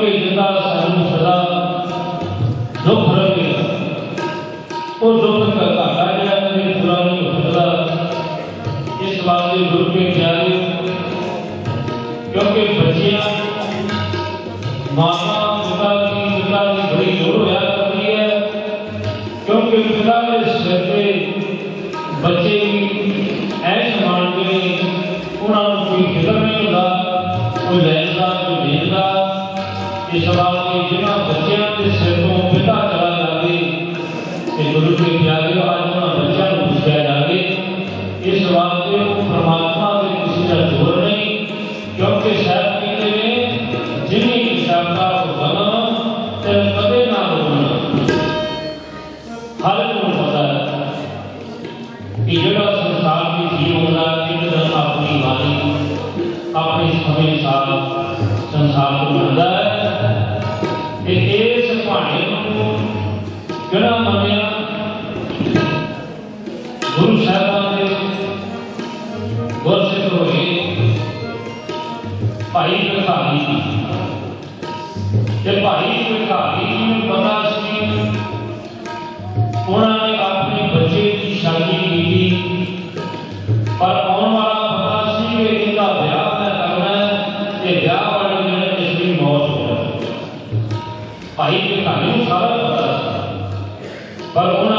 کے جدا سانو سدا دکھ رہے وہ دکھ کا پرانی اس گرو کے پیارے Para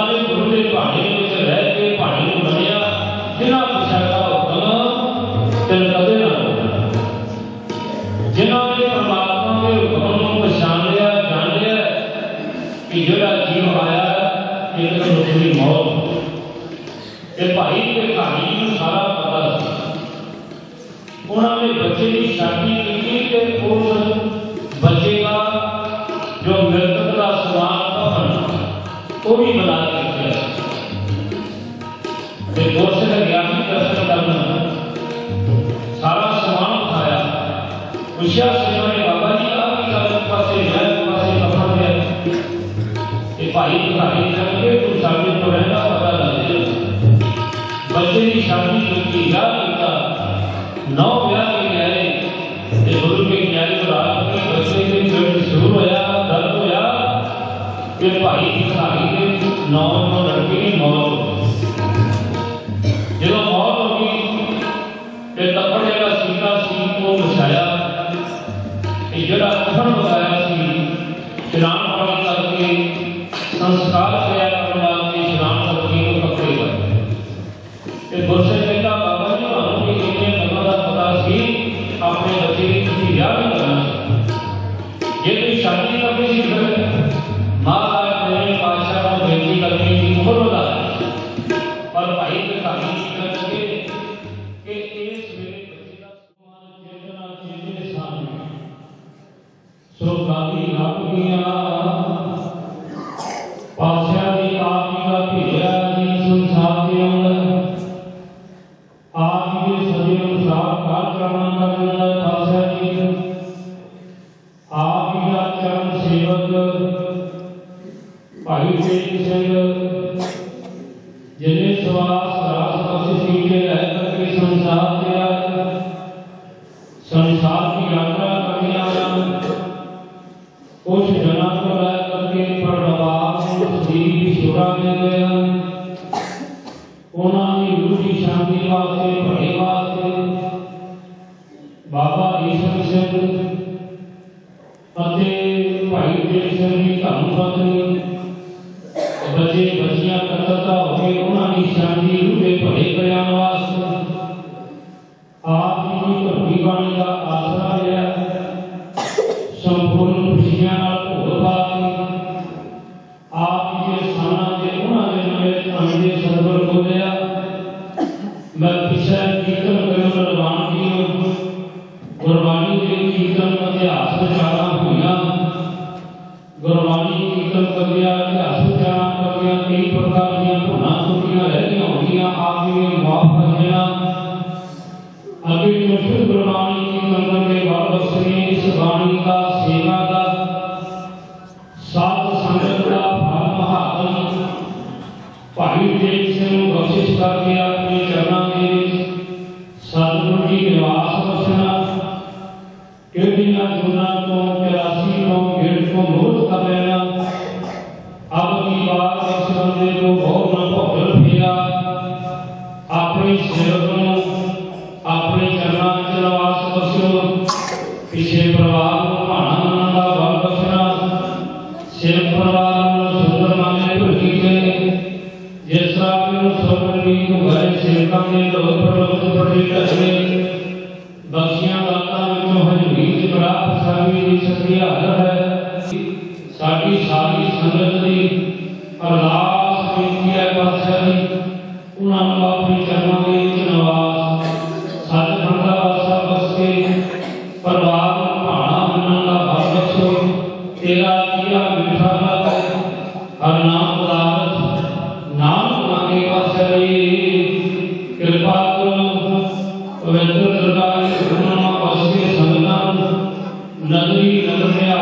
ਸਰਦਾਰ ਸੁਣਾ ਪਾਸੇ ਸੰਗਤਾਂ ਨੂੰ ਨਦੀ ਨਦਰਿਆ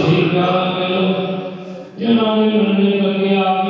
ਠੀਕ ਕਰਾ ਪਹਿਲੋ ਜਿਨ੍ਹਾਂ ਨੇ ਮੰਨੇ ਲੱਗਿਆ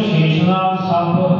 ਸ਼ੀਸ਼ਨਾਮ ਸਾਹਿਬ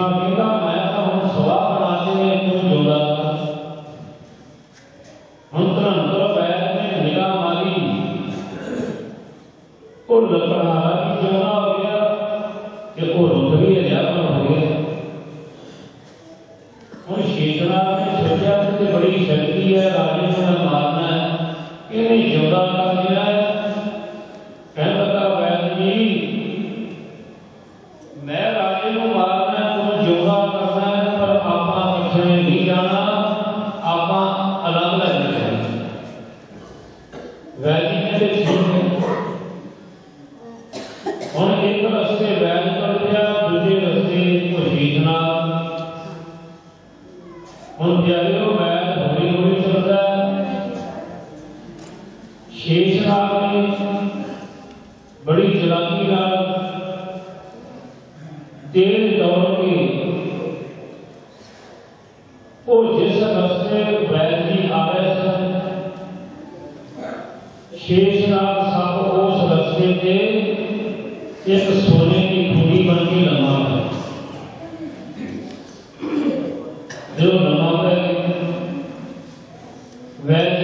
Amém. Jerusalem where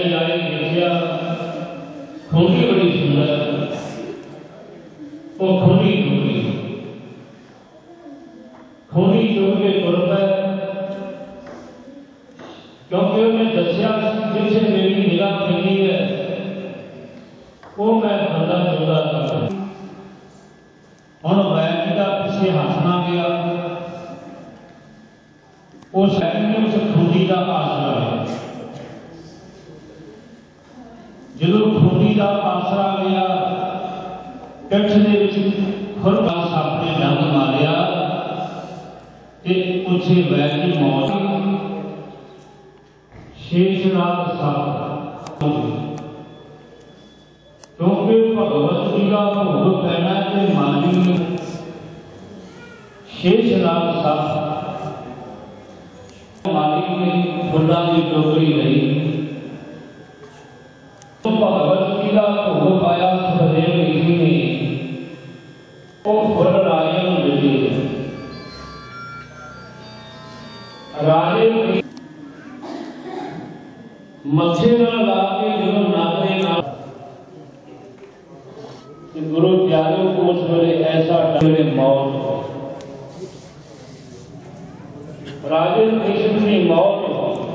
حاضر کشن کی موت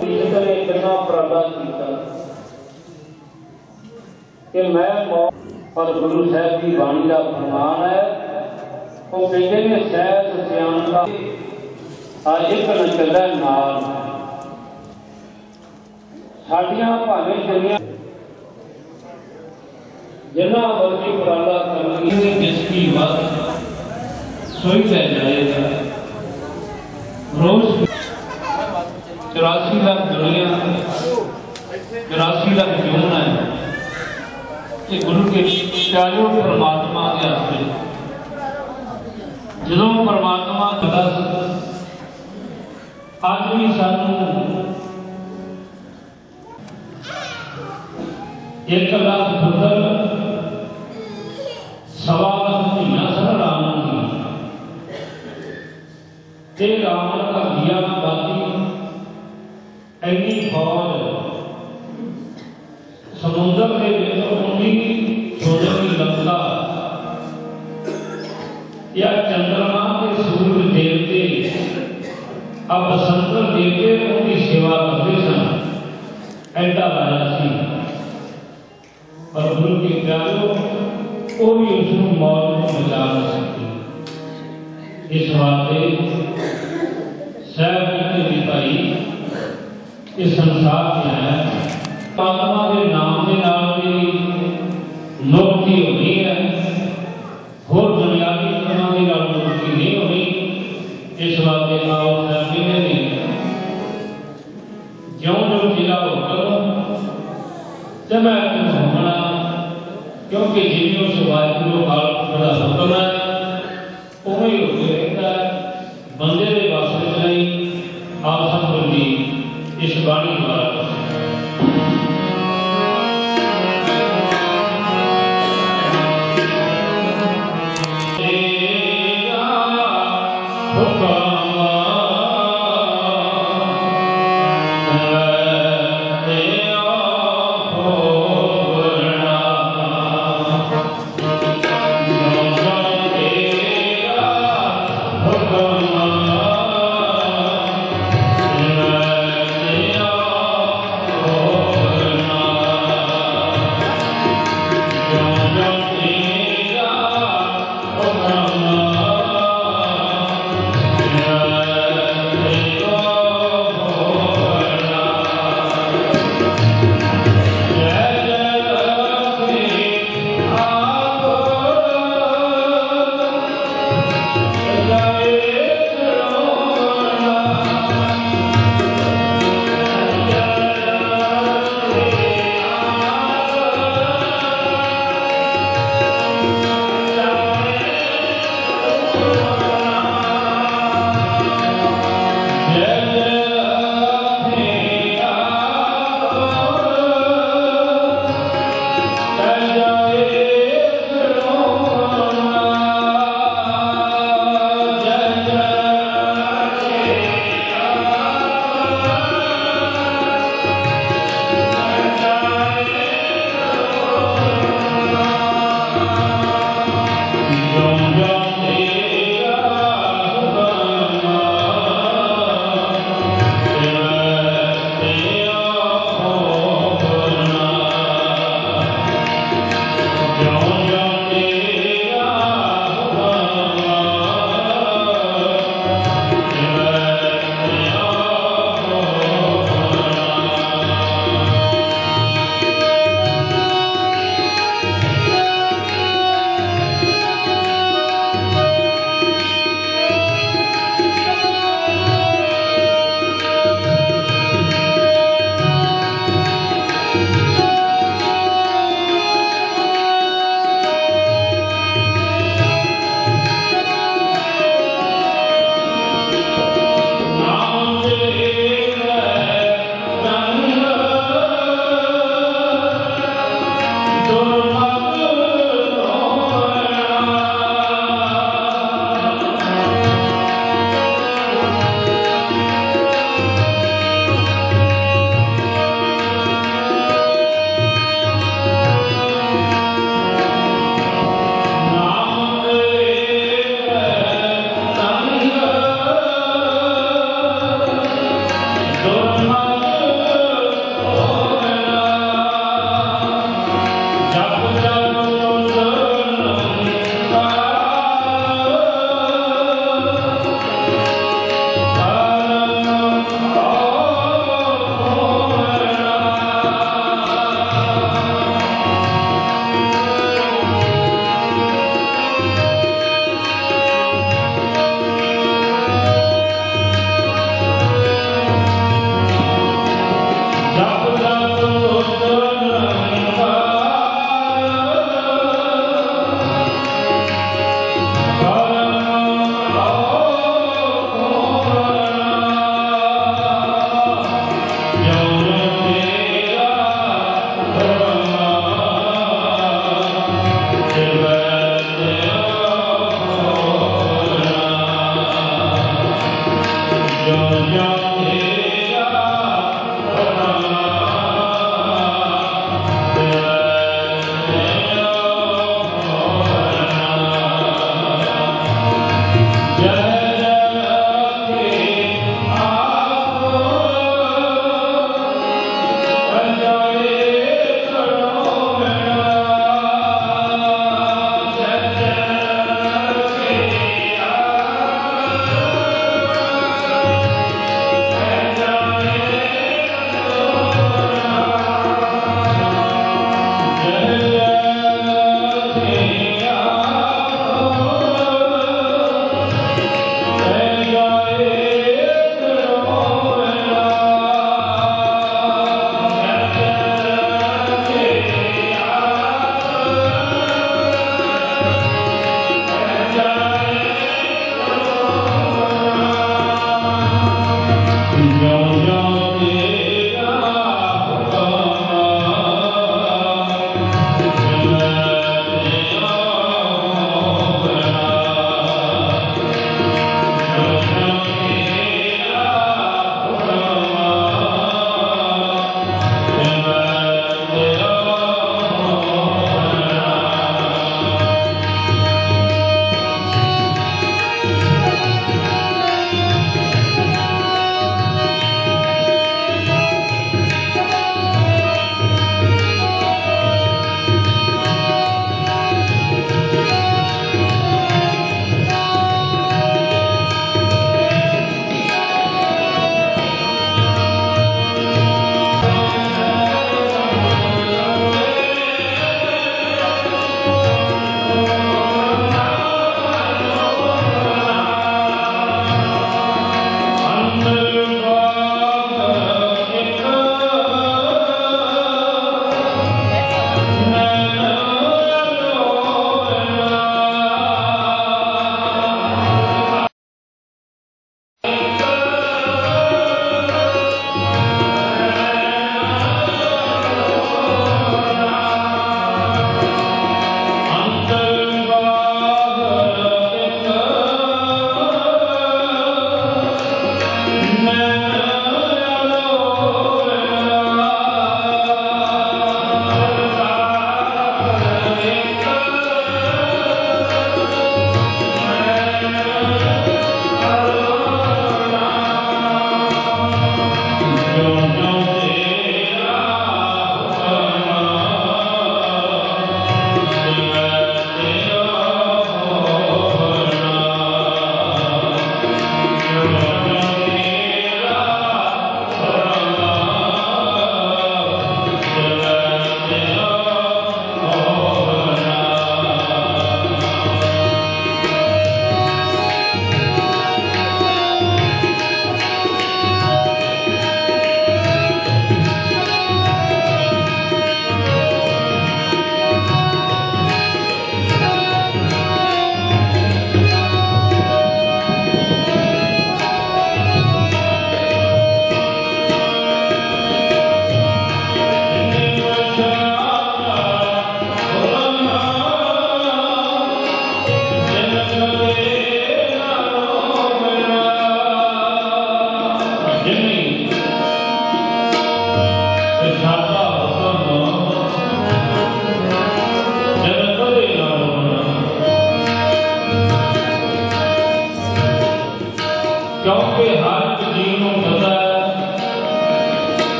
کشن نے اتنا پردہ کیتا کہ میں موت اور گرو صاحب کی بانی کا فرمان ہے۔ وہ کہتے ہیں سیاست سیان کا آج ایک نچلہ نال۔ ساڈیاں بھاویں دنیا جنا ورگی پرالا کرنگی جس کی بات سوئی پہ جائے گا۔ روز چراسی لاکھ دنیا چراسی لاکھ جون ہے. کہ گروہ کے چاروں پرماتما کے آسرے جدوں پرماتما دس آدمی ساتھوں ایک اللہ ستر سوا لاکھ مہینہ سر رام تیر رام کا دیا باتی Oh. کہ سنسار میں ہے کاما کے نام کے نام بھی لوکی ہو گئی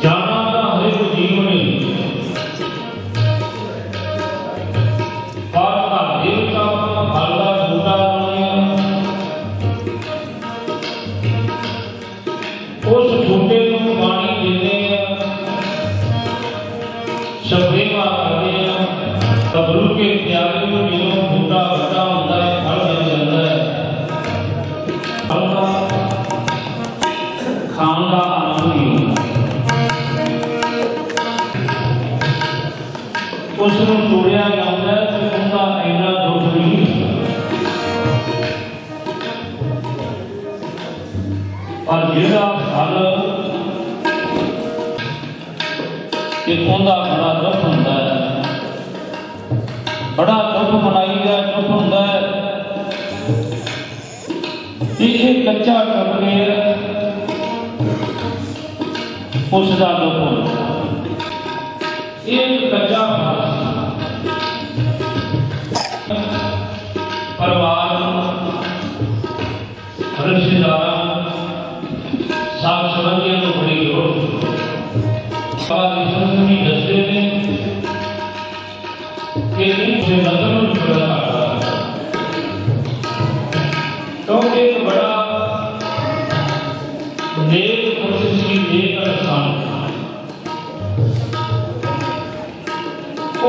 John forças da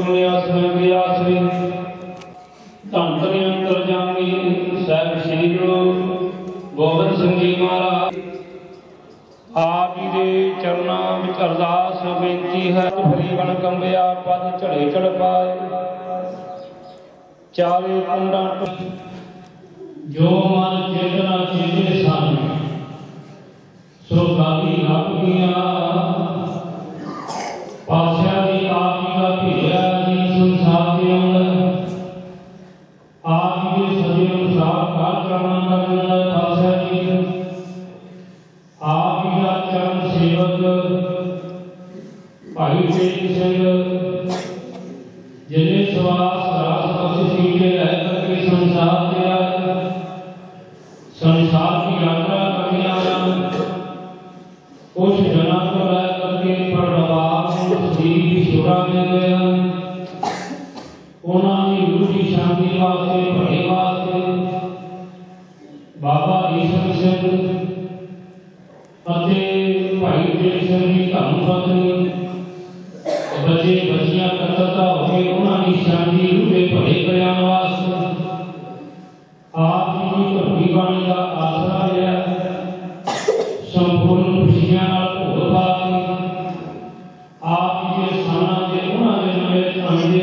ਗੁਰੂ ਆਸਰੇ ਦੇ ਆਸਰੇ, ਧੰਨ ਧੰਨ ਅੰਤਰ ਜਾਮੀ ਸਾਹਿਬ ਸ੍ਰੀ ਗੁਰੂ ਗੋਬਿੰਦ ਸਿੰਘ ਜੀ ਮਹਾਰਾਜ। ਆਪ ਜੀ ਦੇ ਚਰਨਾਂ ਵਿੱਚ ਅਰਦਾਸ ਬੇਨਤੀ ਹੈ ਫਰੀ ਬਣ ਕੰਬਿਆ ਪਦ ਝੜੇ ਚੜਪਾਏ ਚਾਲੇ ਕੁੰਡਾਂ ਜੋ ਮਨ ਚੇਤਨਾ ਚੇਤੇ ਸਾਨ ਸੋ ਬਾਗੀ ਆਪਣੀਆਂ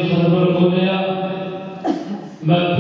سرور ہو گیا۔ میں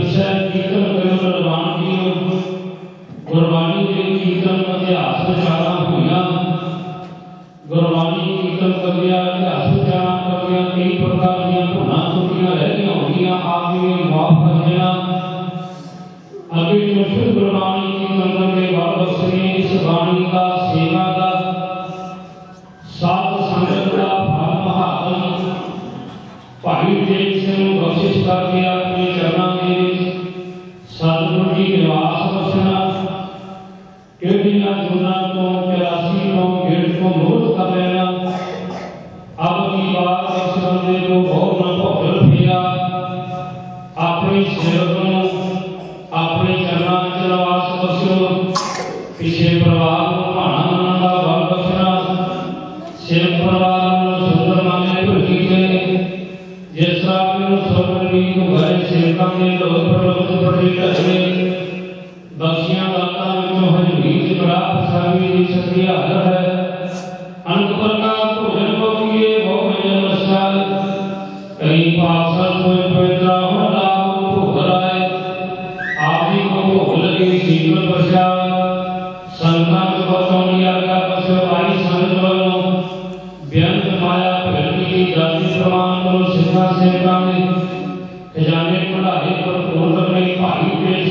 فرمایا پھر بھی جاتی سرمان کرو شکنا سے اکرانے کہ جانے کھڑا ایک پر پھول کرنے پاہی پیش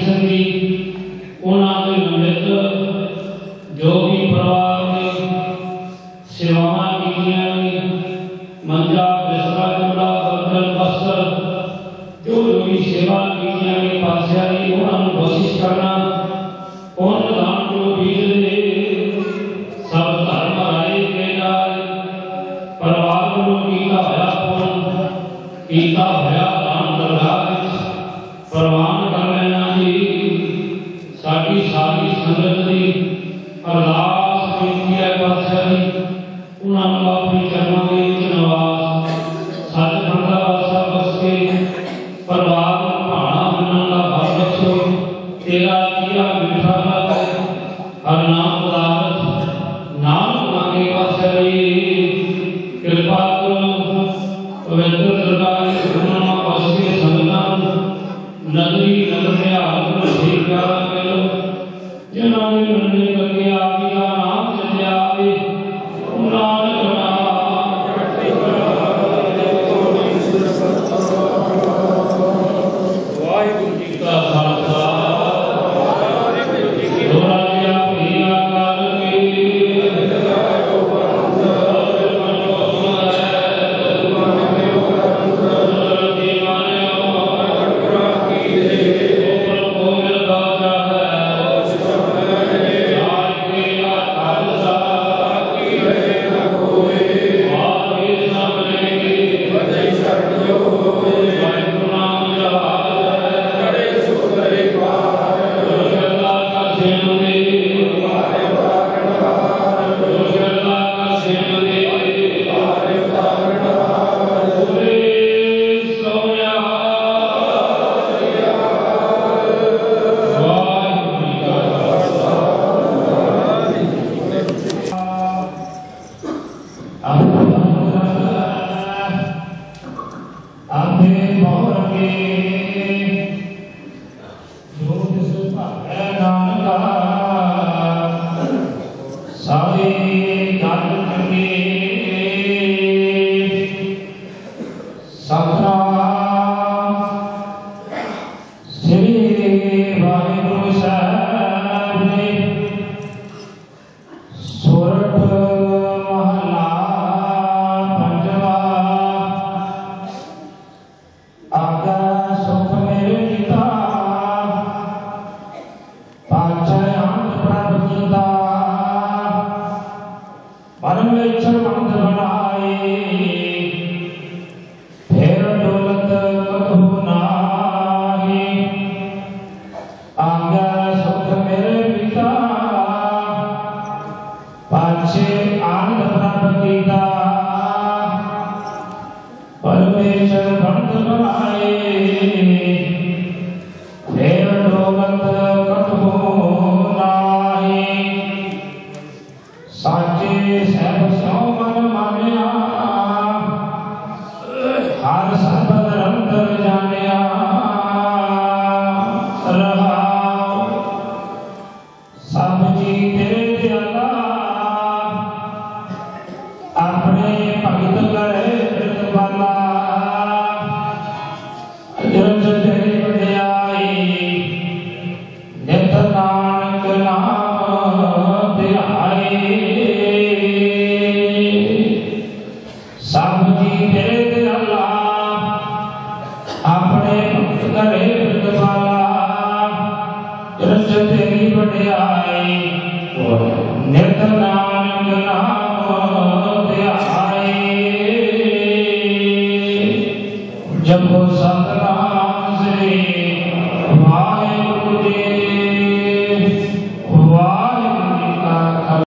Amen.